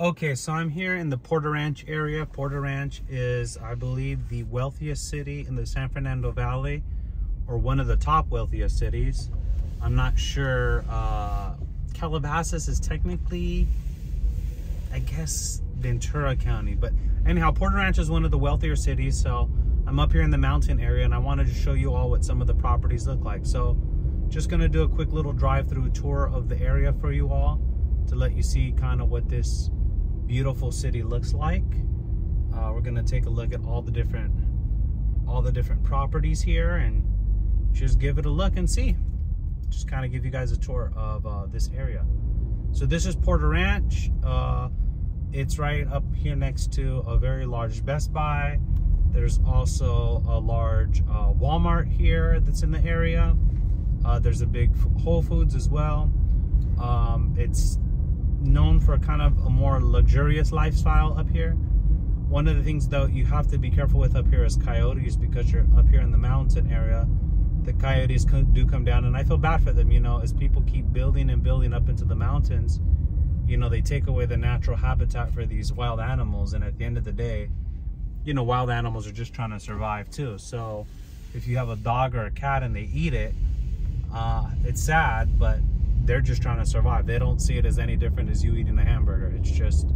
Okay, so I'm here in the Porter Ranch area. Porter Ranch is, I believe, the wealthiest city in the San Fernando Valley, or one of the top wealthiest cities. I'm not sure. Uh, Calabasas is technically, I guess, Ventura County. But anyhow, Porter Ranch is one of the wealthier cities. So I'm up here in the mountain area and I wanted to show you all what some of the properties look like. So just going to do a quick little drive-through tour of the area for you all to let you see kind of what this beautiful city looks like. Uh, we're to take a look at all the different all the different properties here and just give it a look and see just kind of give you guys a tour of uh, this area. So this is Porter Ranch. Uh, it's right up here next to a very large Best Buy. There's also a large uh, Walmart here that's in the area. Uh, there's a big Whole Foods as well. Um, it's known for kind of a more luxurious lifestyle up here. One of the things though you have to be careful with up here is coyotes because you're up here in the mountain area the coyotes do come down and I feel bad for them, you know, as people keep building and building up into the mountains, you know, they take away the natural habitat for these wild animals and at the end of the day, you know, wild animals are just trying to survive too. So if you have a dog or a cat and they eat it, uh, it's sad, but they're just trying to survive. They don't see it as any different as you eating a hamburger. It's just,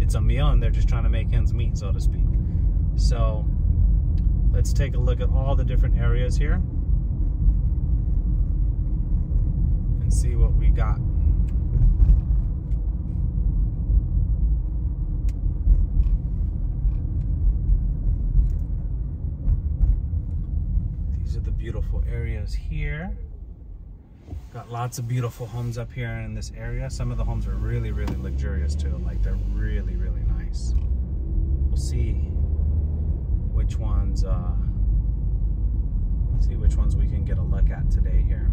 it's a meal and they're just trying to make ends meet, so to speak. So let's take a look at all the different areas here. and see what we got. These are the beautiful areas here. Got lots of beautiful homes up here in this area. Some of the homes are really, really luxurious too. Like they're really, really nice. We'll see which ones, uh, see which ones we can get a look at today here.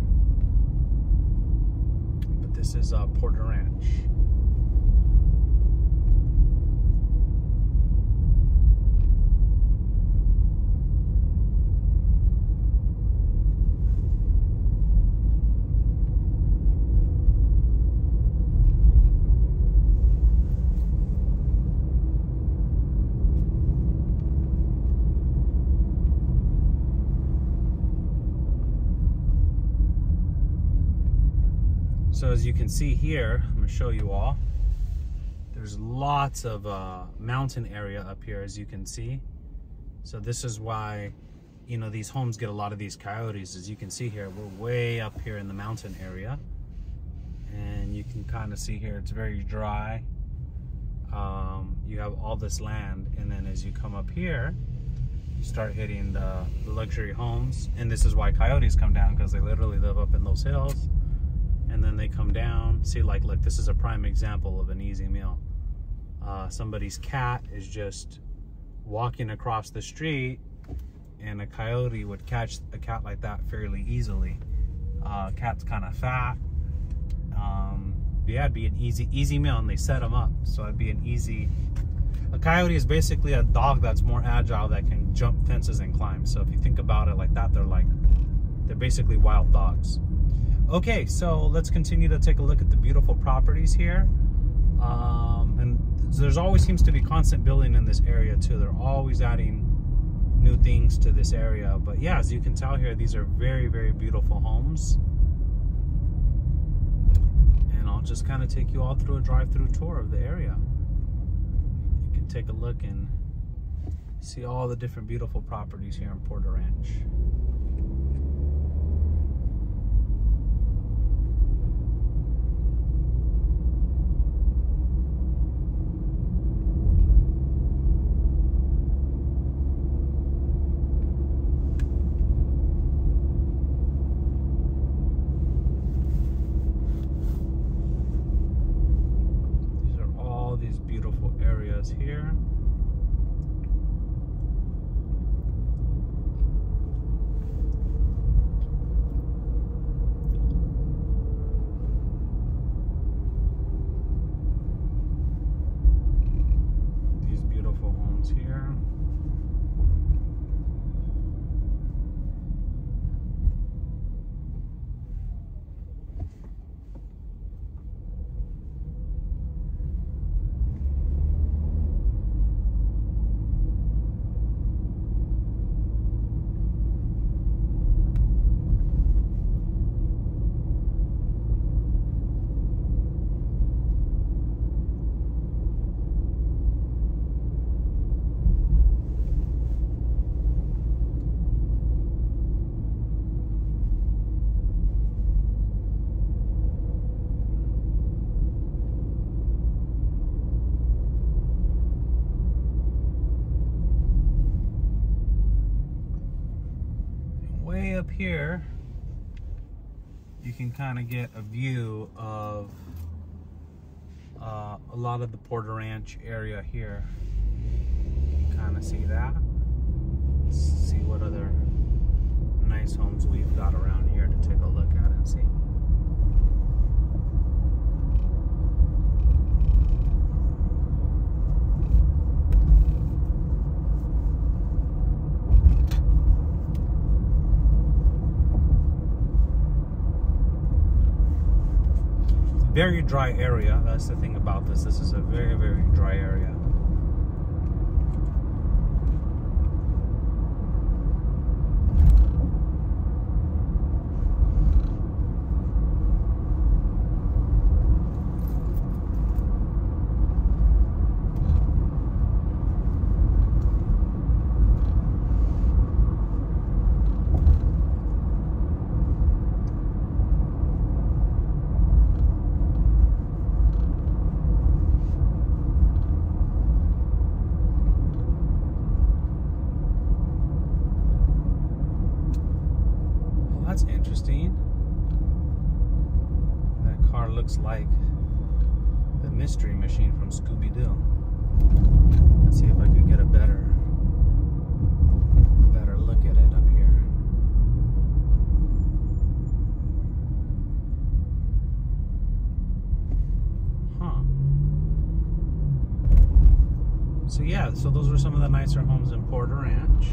But this is uh, Porter Ranch. As you can see here, I'm gonna show you all, there's lots of uh, mountain area up here as you can see. So this is why, you know, these homes get a lot of these coyotes. As you can see here, we're way up here in the mountain area. And you can kind of see here, it's very dry. Um, you have all this land. And then as you come up here, you start hitting the, the luxury homes. And this is why coyotes come down because they literally live up in those hills and then they come down. See, like, look, this is a prime example of an easy meal. Uh, somebody's cat is just walking across the street and a coyote would catch a cat like that fairly easily. Uh, cat's kind of fat. Um, yeah, it'd be an easy, easy meal and they set them up. So it'd be an easy, a coyote is basically a dog that's more agile that can jump fences and climb. So if you think about it like that, they're like, they're basically wild dogs. Okay, so let's continue to take a look at the beautiful properties here. Um, and there's always seems to be constant building in this area too. They're always adding new things to this area. But yeah, as you can tell here, these are very, very beautiful homes. And I'll just kind of take you all through a drive-through tour of the area. You can take a look and see all the different beautiful properties here in Porter Ranch. Up here, you can kind of get a view of uh, a lot of the Porter Ranch area here. Kind of see that. Let's see what other nice homes we've got around here to take a look at and see. Very dry area. That's the thing about this. This is a very, very dry area. that's interesting. That car looks like the mystery machine from Scooby-Doo. Let's see if I can get a better better look at it up here. Huh. So yeah, so those were some of the nicer homes in Porter Ranch.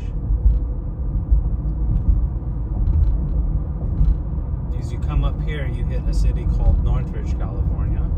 as you come up here, you hit a city called Northridge, California.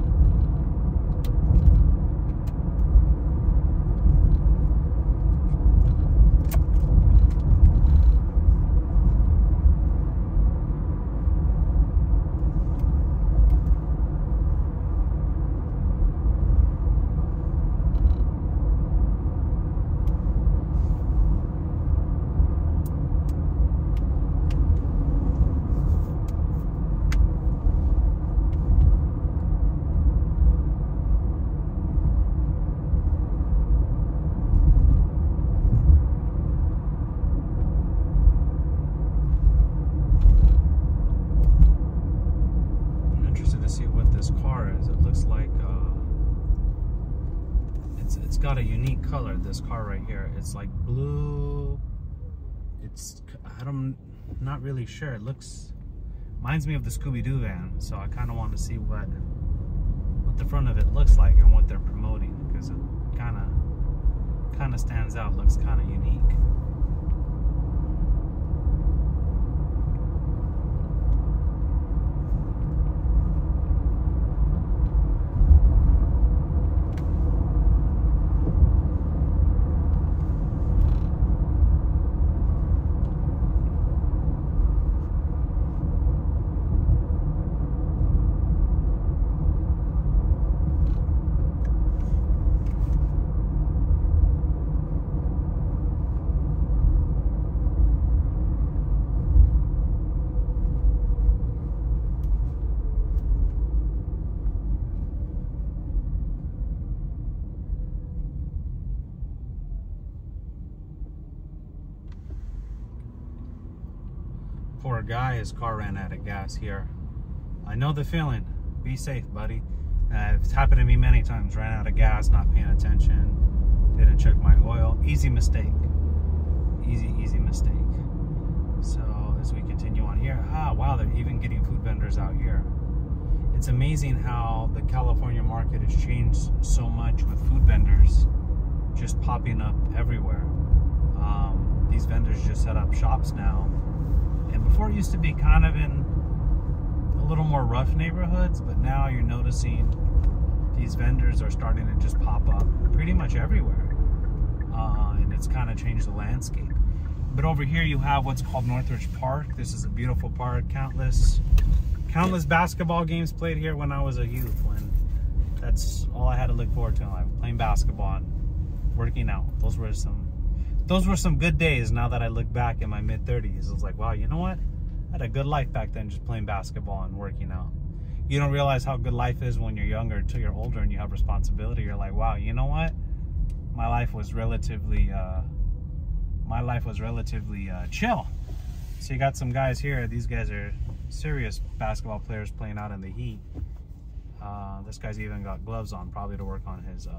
got a unique color, this car right here. It's like blue. It's, I don't, not really sure. It looks, reminds me of the Scooby-Doo van. So I kind of want to see what, what the front of it looks like and what they're promoting. Because it kind of, kind of stands out, looks kind of unique. Poor guy, his car ran out of gas here. I know the feeling. Be safe, buddy. Uh, it's happened to me many times. Ran out of gas, not paying attention. Didn't check my oil. Easy mistake. Easy, easy mistake. So as we continue on here, ah, wow, they're even getting food vendors out here. It's amazing how the California market has changed so much with food vendors just popping up everywhere. Um, these vendors just set up shops now and before it used to be kind of in a little more rough neighborhoods, but now you're noticing these vendors are starting to just pop up pretty much everywhere. Uh, and it's kind of changed the landscape. But over here you have what's called Northridge Park. This is a beautiful park. Countless, countless basketball games played here when I was a youth. When that's all I had to look forward to in life, playing basketball and working out. Those were some those were some good days now that I look back in my mid 30s. I was like, wow, you know what? I had a good life back then just playing basketball and working out. You don't realize how good life is when you're younger until you're older and you have responsibility. You're like, wow, you know what? My life was relatively, uh, my life was relatively uh, chill. So you got some guys here. These guys are serious basketball players playing out in the heat. Uh, this guy's even got gloves on, probably to work on his, uh,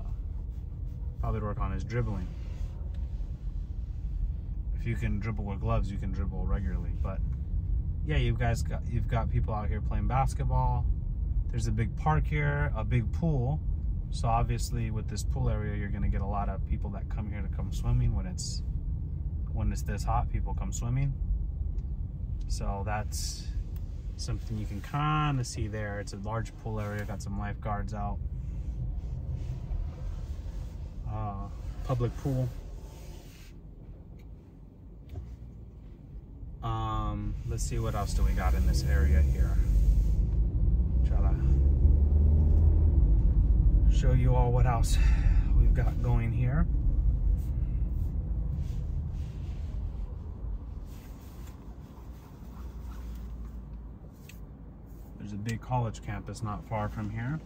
probably to work on his dribbling. If you can dribble with gloves, you can dribble regularly. But yeah, you guys got you've got people out here playing basketball. There's a big park here, a big pool. So obviously, with this pool area, you're gonna get a lot of people that come here to come swimming when it's when it's this hot. People come swimming. So that's something you can kind of see there. It's a large pool area, got some lifeguards out. Uh, public pool. Um, let's see what else do we got in this area here. Try to show you all what else we've got going here. There's a big college campus not far from here.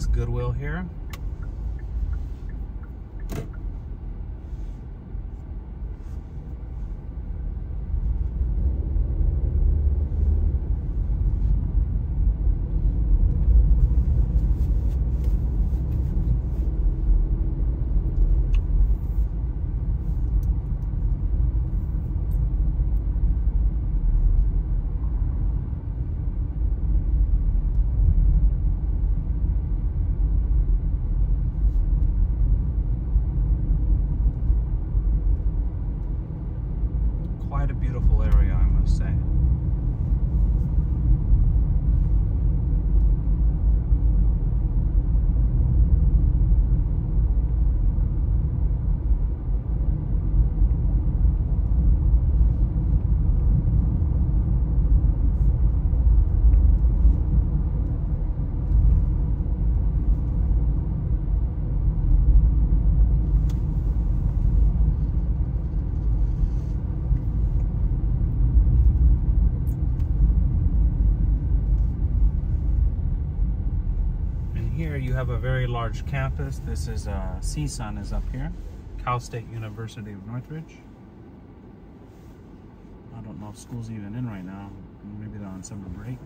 Nice Goodwill here. you have a very large campus. This is uh, CSUN is up here, Cal State University of Northridge. I don't know if school's even in right now. Maybe they're on summer break.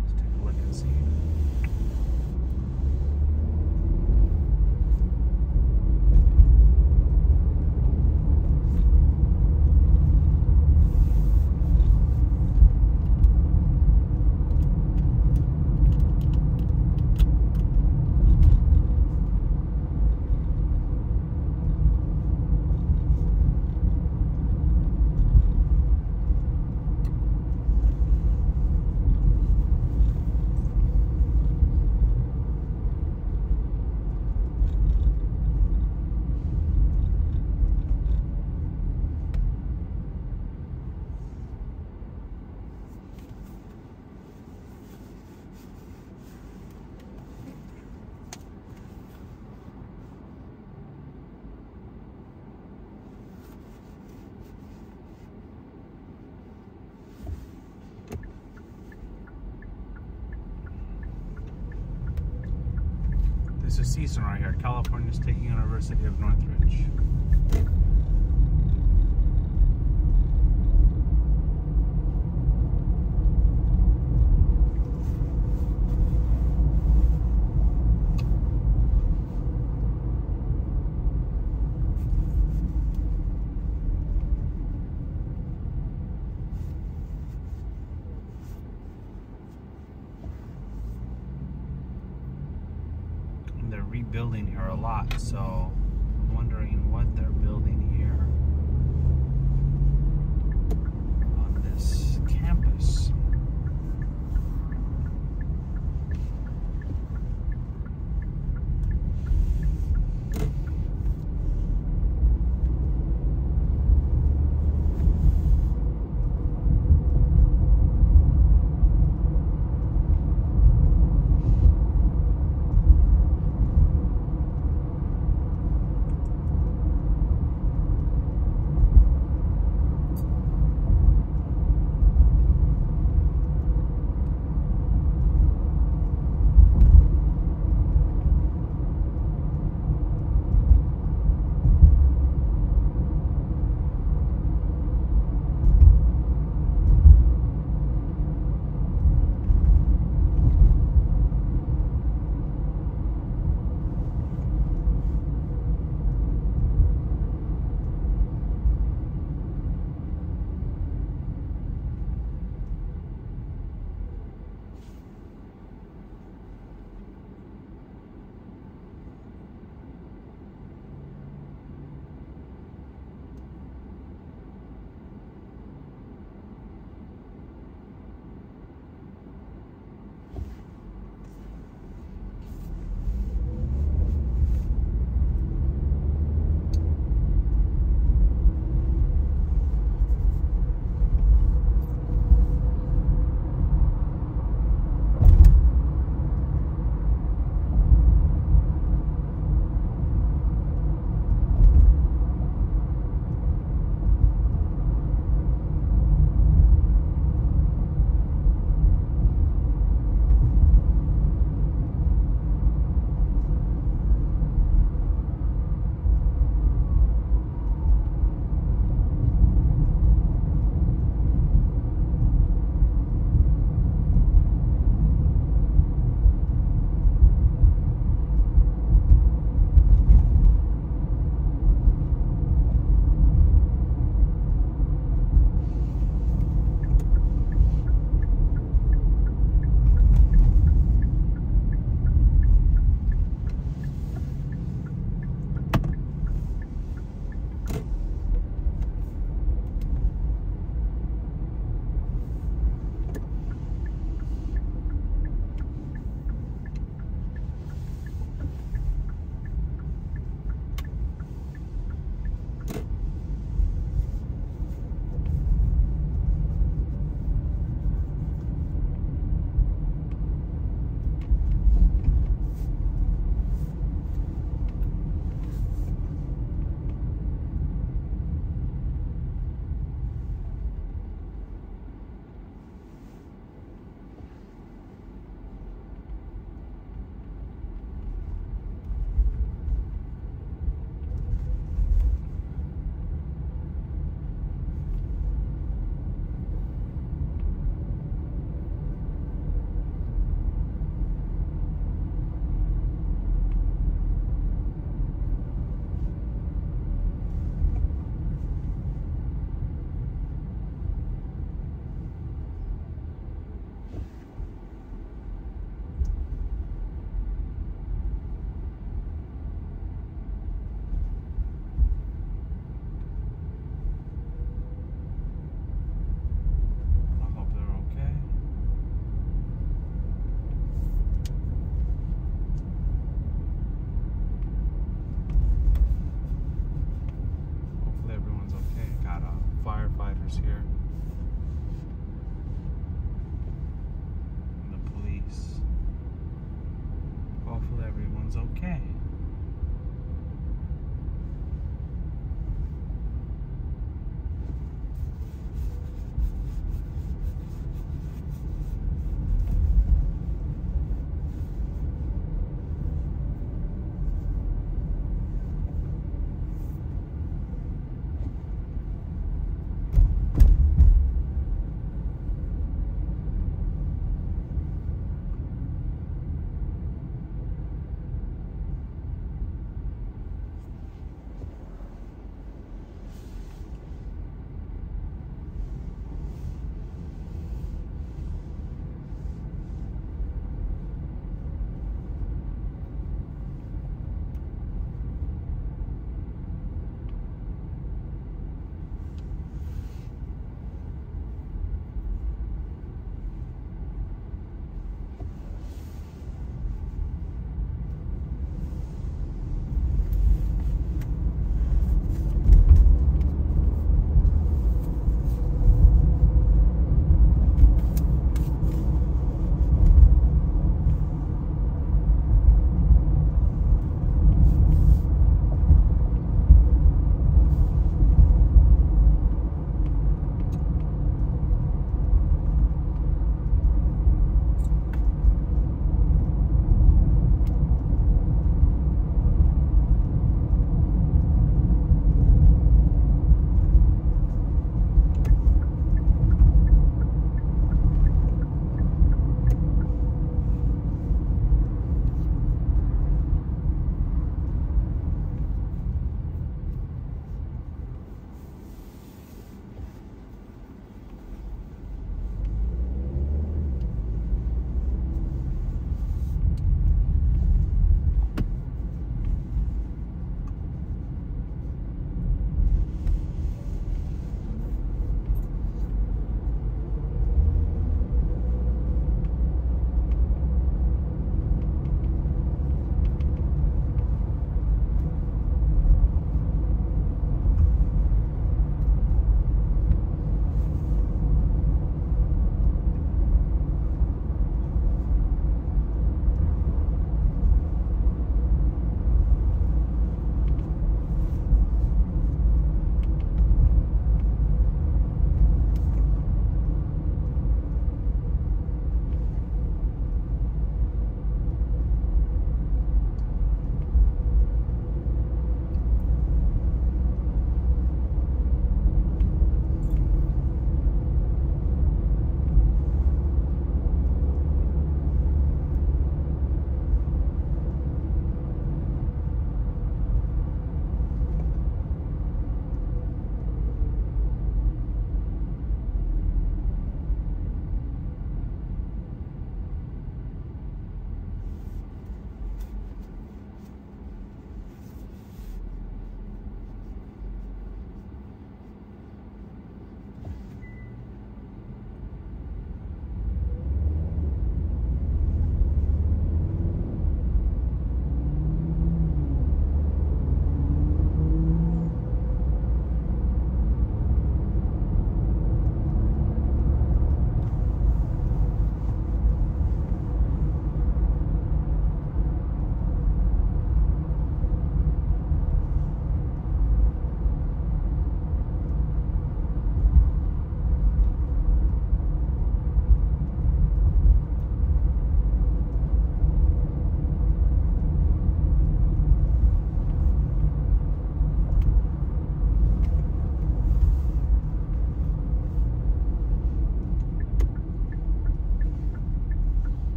Let's take a look and see. CSUN right here, California State University of Northridge. building here a lot, so I'm wondering what they're building